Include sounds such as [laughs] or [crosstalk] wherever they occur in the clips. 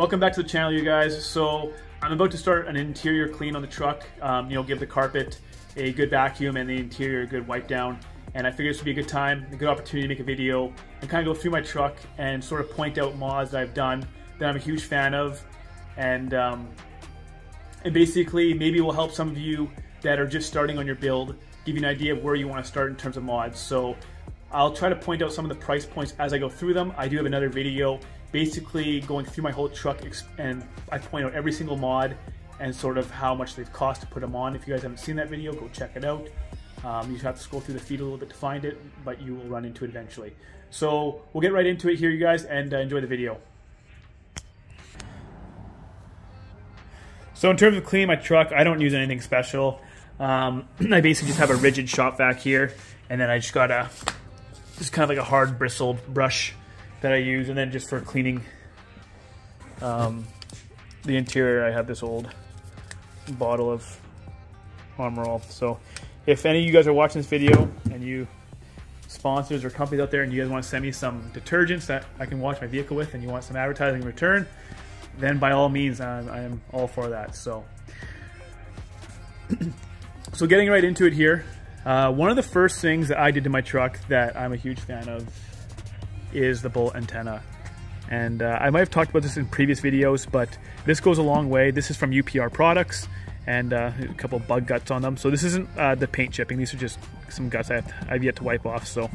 Welcome back to the channel, you guys. So I'm about to start an interior clean on the truck. Um, you know, give the carpet a good vacuum and the interior a good wipe down. And I figured this would be a good time, a good opportunity to make a video and kind of go through my truck and sort of point out mods that I've done that I'm a huge fan of. And, um, and basically maybe will help some of you that are just starting on your build, give you an idea of where you want to start in terms of mods. So I'll try to point out some of the price points as I go through them. I do have another video basically going through my whole truck and I point out every single mod and sort of how much they've cost to put them on. If you guys haven't seen that video, go check it out. Um, you have to scroll through the feed a little bit to find it, but you will run into it eventually. So we'll get right into it here, you guys, and uh, enjoy the video. So in terms of cleaning my truck, I don't use anything special. Um, [clears throat] I basically just have a Ridgid shop vac here, and then I just got a, just kind of like a hard bristled brush that I use, and then just for cleaning um, the interior, I have this old bottle of Armor All. So if any of you guys are watching this video and you sponsors or companies out there and you guys want to send me some detergents that I can wash my vehicle with and you want some advertising in return, then by all means, I'm, I am all for that. So, [clears throat] so getting right into it here, uh, one of the first things that I did to my truck that I'm a huge fan of is the bolt antenna. And uh, I might have talked about this in previous videos, but this goes a long way. This is from UPR products and uh, a couple bug guts on them. So this isn't uh, the paint chipping. These are just some guts I have, to, I have yet to wipe off. So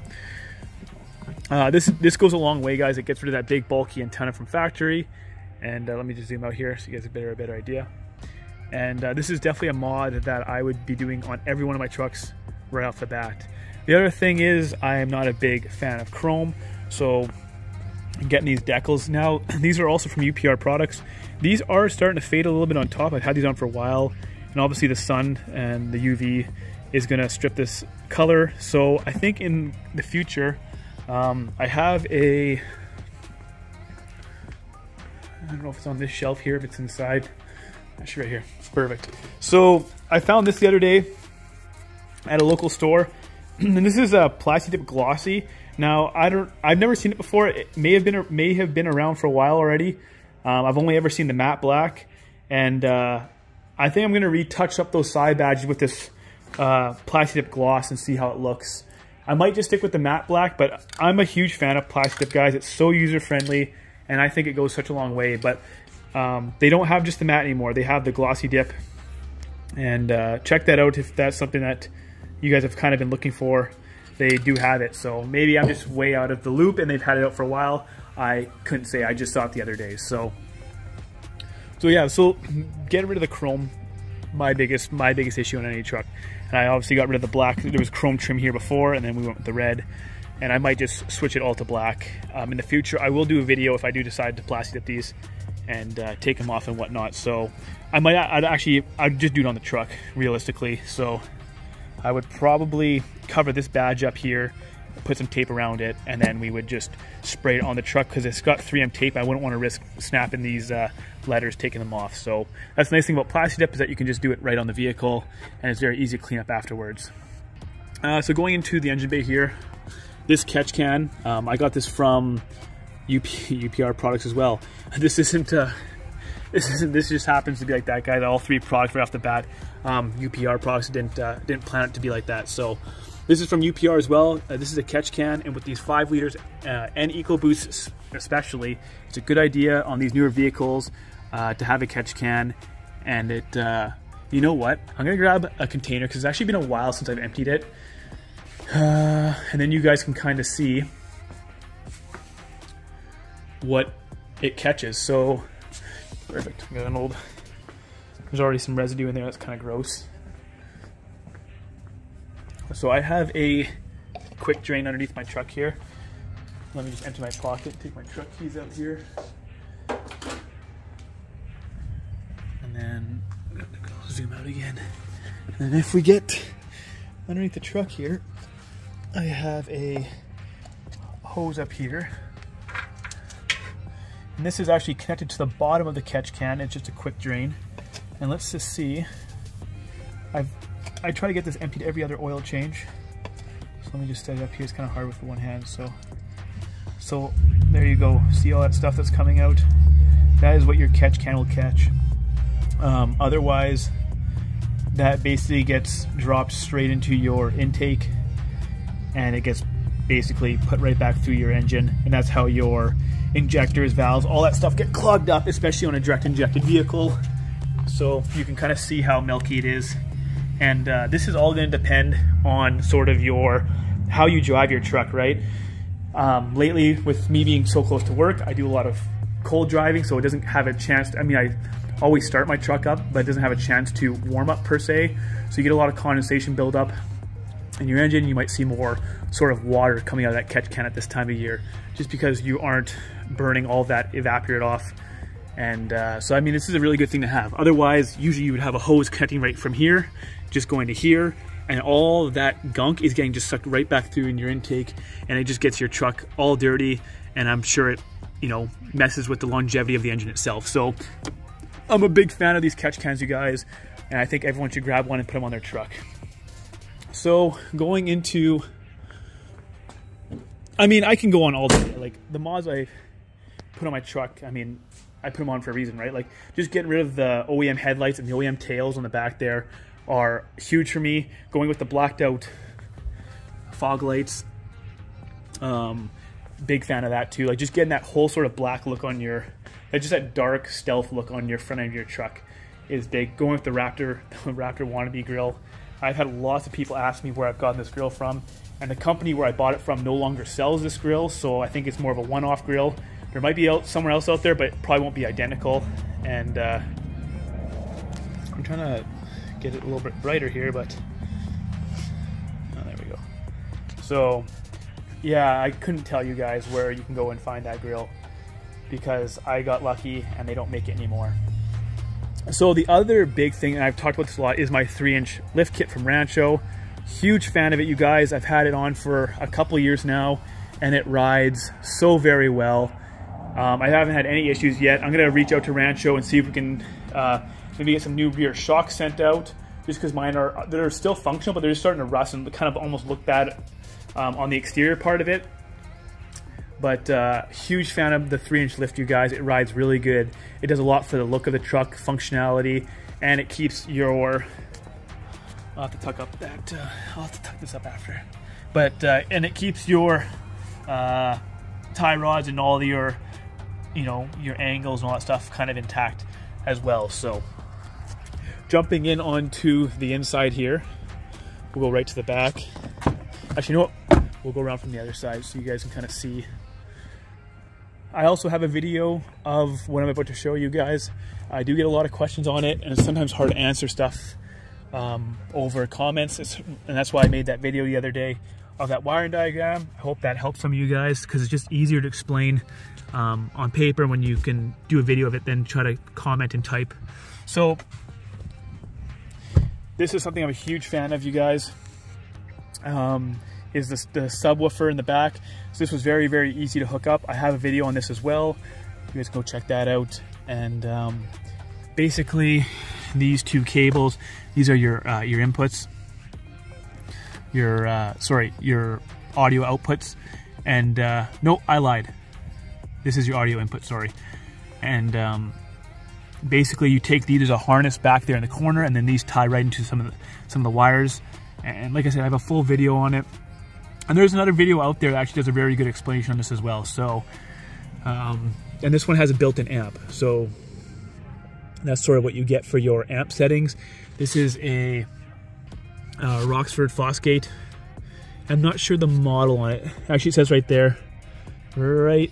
uh, this this goes a long way, guys. It gets rid of that big bulky antenna from factory. And uh, let me just zoom out here so you guys have a better, a better idea. And uh, this is definitely a mod that I would be doing on every one of my trucks right off the bat. The other thing is I am not a big fan of chrome. So I'm getting these decals. Now, [clears throat] these are also from UPR products. These are starting to fade a little bit on top. I've had these on for a while. And obviously the sun and the UV is gonna strip this color. So I think in the future, um, I have a, I don't know if it's on this shelf here, if it's inside. Actually right here, it's perfect. So I found this the other day at a local store. [clears throat] and this is a Plasti Dip Glossy. Now, I don't, I've never seen it before. It may have been, may have been around for a while already. Um, I've only ever seen the matte black, and uh, I think I'm gonna retouch up those side badges with this uh, Plasti Dip gloss and see how it looks. I might just stick with the matte black, but I'm a huge fan of Plasti Dip, guys. It's so user friendly, and I think it goes such a long way. But um, they don't have just the matte anymore; they have the glossy dip, and uh, check that out if that's something that you guys have kind of been looking for they do have it. So maybe I'm just way out of the loop and they've had it out for a while. I couldn't say. I just saw it the other day. So, so yeah. So getting rid of the chrome, my biggest my biggest issue on any truck. And I obviously got rid of the black. There was chrome trim here before, and then we went with the red. And I might just switch it all to black. Um, in the future, I will do a video if I do decide to plasti dip these and uh, take them off and whatnot. So I might I'd actually I'd just do it on the truck realistically. So I would probably cover this badge up here, put some tape around it, and then we would just spray it on the truck because it's got 3M tape. I wouldn't want to risk snapping these uh, letters, taking them off. So that's the nice thing about Plasti Dip is that you can just do it right on the vehicle and it's very easy to clean up afterwards. Uh, so going into the engine bay here, this catch can, um, I got this from UP, UPR [laughs] products as well. This isn't, uh, this isn't, this just happens to be like that, guys. All three products right off the bat. Um, UPR products didn't, uh, didn't plan it to be like that. So this is from UPR as well. Uh, this is a catch can, and with these five liters uh, and EcoBoost especially, it's a good idea on these newer vehicles uh, to have a catch can. And it, uh, you know what? I'm gonna grab a container because it's actually been a while since I've emptied it. Uh, and then you guys can kind of see what it catches. So, perfect. got an old, there's already some residue in there that's kind of gross. So I have a quick drain underneath my truck here. Let me just empty my pocket, take my truck keys out here. And then zoom out again. And if we get underneath the truck here, I have a hose up here. And this is actually connected to the bottom of the catch can. It's just a quick drain. And let's just see. I've I try to get this emptied every other oil change. So let me just set it up here. It's kind of hard with one hand. So, so there you go. See all that stuff that's coming out. that is what your catch can will catch. Um, otherwise, that basically gets dropped straight into your intake and it gets basically put right back through your engine and that's how your injectors, valves, all that stuff get clogged up, especially on a direct injected vehicle. So you can kind of see how milky it is. And uh, this is all going to depend on sort of your, how you drive your truck, right? Um, lately, with me being so close to work, I do a lot of cold driving, so it doesn't have a chance. To, I mean, I always start my truck up, but it doesn't have a chance to warm up per se. So you get a lot of condensation buildup in your engine. You might see more sort of water coming out of that catch can at this time of year, just because you aren't burning all that evaporate off. And uh, so, I mean, this is a really good thing to have. Otherwise, usually you would have a hose connecting right from here, just going to here, and all that gunk is getting just sucked right back through in your intake, and it just gets your truck all dirty, and I'm sure it, you know, messes with the longevity of the engine itself. So I'm a big fan of these catch cans, you guys, and I think everyone should grab one and put them on their truck. So going into, I mean, I can go on all day. Like the mods I put on my truck, I mean, I put them on for a reason, right? Like just getting rid of the OEM headlights and the OEM tails on the back there are huge for me. Going with the blacked out fog lights, um, big fan of that too. Like just getting that whole sort of black look on your just that dark stealth look on your front end of your truck is big. Going with the Raptor, the [laughs] Raptor wannabe grill. I've had lots of people ask me where I've gotten this grill from, and the company where I bought it from no longer sells this grill, so I think it's more of a one-off grill. There might be out somewhere else out there, but it probably won't be identical. And uh, I'm trying to get it a little bit brighter here, but oh, there we go. So yeah, I couldn't tell you guys where you can go and find that grill because I got lucky and they don't make it anymore. So the other big thing, and I've talked about this a lot, is my three inch lift kit from Rancho. Huge fan of it, you guys. I've had it on for a couple years now and it rides so very well. Um, I haven't had any issues yet. I'm gonna reach out to Rancho and see if we can uh, maybe get some new rear shocks sent out just because mine are, they're still functional, but they're just starting to rust and kind of almost look bad um, on the exterior part of it. But uh, huge fan of the three inch lift, you guys. It rides really good. It does a lot for the look of the truck, functionality, and it keeps your. I'll have to tuck up that. Uh, I'll have to tuck this up after. But uh, and it keeps your uh, tie rods and all your, you know, your angles and all that stuff kind of intact as well. So jumping in onto the inside here, we'll go right to the back. Actually, you know what? We'll go around from the other side so you guys can kind of see I also have a video of what I'm about to show you guys. I do get a lot of questions on it and it's sometimes hard to answer stuff um, over comments. It's, and that's why I made that video the other day of that wiring diagram. I hope that helps some of you guys because it's just easier to explain um, on paper when you can do a video of it than try to comment and type. So this is something I'm a huge fan of you guys. Um, is the subwoofer in the back. So this was very, very easy to hook up. I have a video on this as well. You guys go check that out. And um, basically these two cables, these are your, uh, your inputs, your, uh, sorry, your audio outputs. And uh, no, I lied. This is your audio input, sorry. And um, basically you take these, there's a harness back there in the corner and then these tie right into some of the, some of the wires. And like I said, I have a full video on it. And there's another video out there that actually does a very good explanation on this as well. So, um, and this one has a built-in amp. So that's sort of what you get for your amp settings. This is a uh, Rockford Fosgate. I'm not sure the model on it. Actually, it says right there, right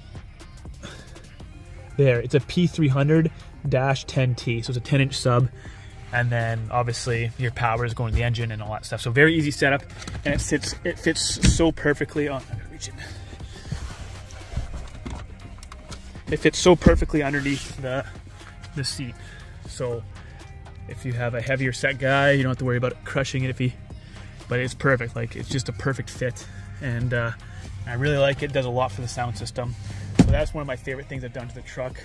there. It's a P300-10T, so it's a 10-inch sub and then obviously your power is going to the engine and all that stuff. So very easy setup, and it sits it fits so perfectly on. It it fits so perfectly underneath the the seat. So if you have a heavier set guy, you don't have to worry about crushing it if he. But it's perfect. Like it's just a perfect fit, and uh, I really like it. it. Does a lot for the sound system. So that's one of my favorite things I've done to the truck.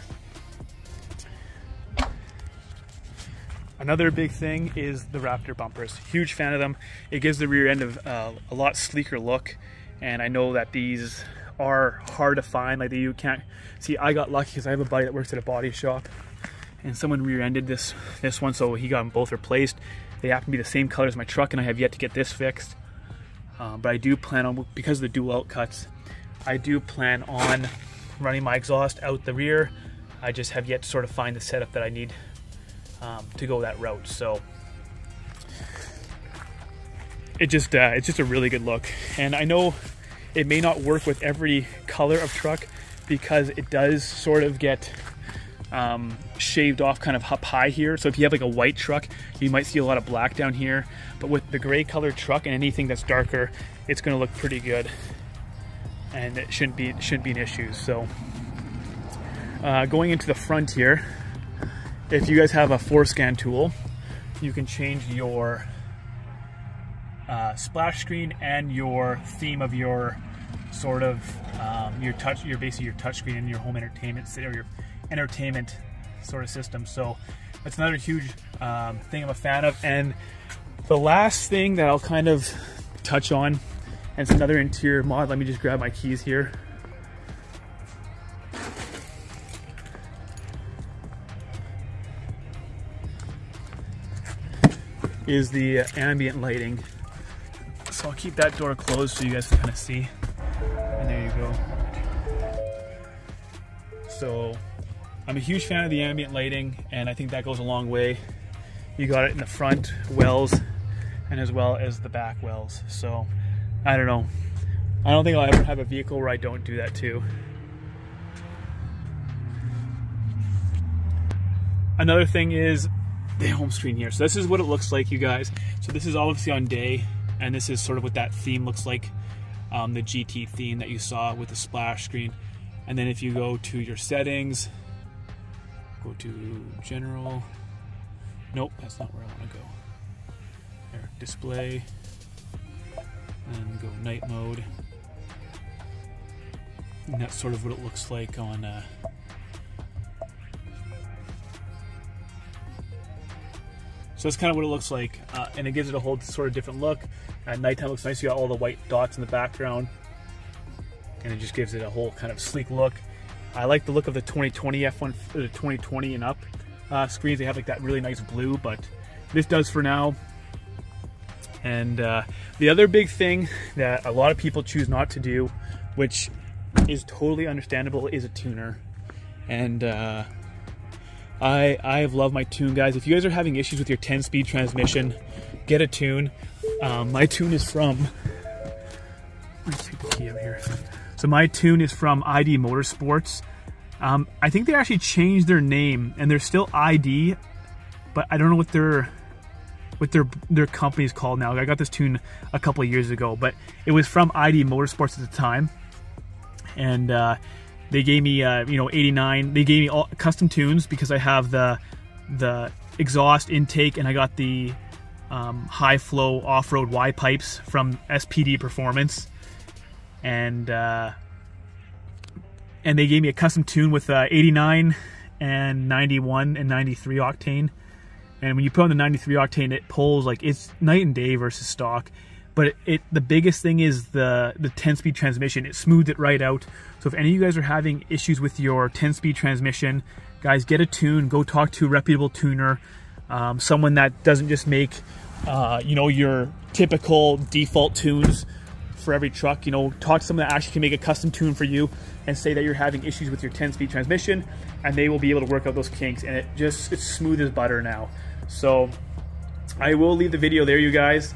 Another big thing is the Raptor bumpers. Huge fan of them. It gives the rear end of uh, a lot sleeker look. And I know that these are hard to find. Like you can't see. I got lucky because I have a buddy that works at a body shop, and someone rear-ended this this one, so he got them both replaced. They happen to be the same color as my truck, and I have yet to get this fixed. Um, but I do plan on because of the dual out cuts. I do plan on running my exhaust out the rear. I just have yet to sort of find the setup that I need um, to go that route. So it just uh, it's just a really good look. And I know it may not work with every color of truck because it does sort of get um, shaved off kind of up high here. So if you have like a white truck, you might see a lot of black down here. But with the gray colored truck and anything that's darker, it's gonna look pretty good. And it shouldn't be, shouldn't be an issue. So uh, going into the front here, if you guys have a FORScan tool, you can change your uh, splash screen and your theme of your sort of um, your touch, your basically your touch screen and your home entertainment or your entertainment sort of system. So that's another huge um, thing I'm a fan of. And the last thing that I'll kind of touch on, and it's another interior mod. Let me just grab my keys here. Is the ambient lighting. So I'll keep that door closed so you guys can kind of see. And there you go. So I'm a huge fan of the ambient lighting and I think that goes a long way. You got it in the front wells and as well as the back wells. So I don't know. I don't think I'll ever have a vehicle where I don't do that too. Another thing is the home screen here. So this is what it looks like, you guys. So this is obviously on day and this is sort of what that theme looks like um, the GT theme that you saw with the splash screen and then if you go to your settings go to general nope that's not where I want to go there display and go night mode and that's sort of what it looks like on uh, So that's kind of what it looks like, uh, and it gives it a whole sort of different look. At nighttime looks nice. You got all the white dots in the background, and it just gives it a whole kind of sleek look. I like the look of the 2020 F1, the 2020 and up uh, screens. They have like that really nice blue, but this does for now. And uh, the other big thing that a lot of people choose not to do, which is totally understandable, is a tuner. And uh, I I have loved my tune, guys. If you guys are having issues with your 10-speed transmission, get a tune. Um, my tune is from. Let's take the key out here. So my tune is from ID Motorsports. Um, I think they actually changed their name, and they're still ID, but I don't know what their what their their company is called now. I got this tune a couple years ago, but it was from ID Motorsports at the time, and uh, they gave me, uh, you know, 89. They gave me all custom tunes because I have the the exhaust intake and I got the um, high flow off-road Y pipes from SPD Performance, and uh, and they gave me a custom tune with uh, 89 and 91 and 93 octane. And when you put on the 93 octane, it pulls like it's night and day versus stock but it, it, the biggest thing is the the 10 speed transmission. It smoothed it right out. So if any of you guys are having issues with your 10 speed transmission guys get a tune. Go talk to a reputable tuner um, someone that doesn't just make uh, you know your typical default tunes for every truck. You know talk to someone that actually can make a custom tune for you and say that you're having issues with your 10 speed transmission and they will be able to work out those kinks. And it just it's smooth as butter now. So I will leave the video there you guys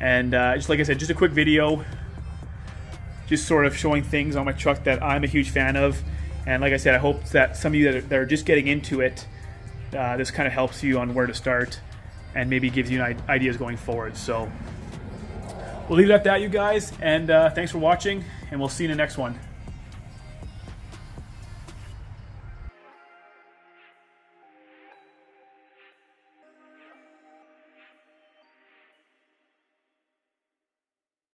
and uh, just like I said, just a quick video, just sort of showing things on my truck that I'm a huge fan of. And like I said, I hope that some of you that are, that are just getting into it, uh, this kind of helps you on where to start and maybe gives you ideas going forward. So we'll leave it at that, you guys. And uh, thanks for watching, and we'll see you in the next one.